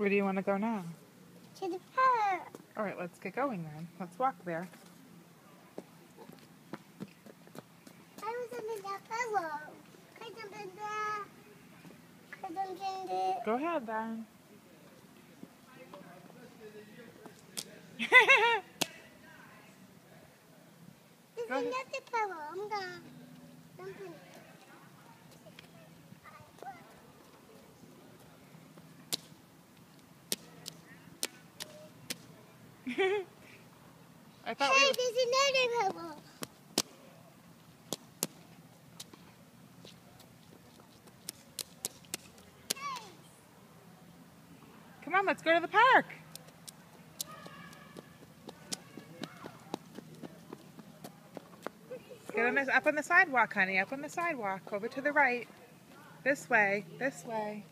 Where do you want to go now? To the park. All right, let's get going then. Let's walk there. I was in the pillow. Have been there. Could have been there. Go ahead then. This Go is ahead. not the pillow. I'm gonna I thought Hey, we. there's another pillow. Come on, let's go to the park. Get on this, up on the sidewalk, honey. Up on the sidewalk. Over to the right. This way. This way.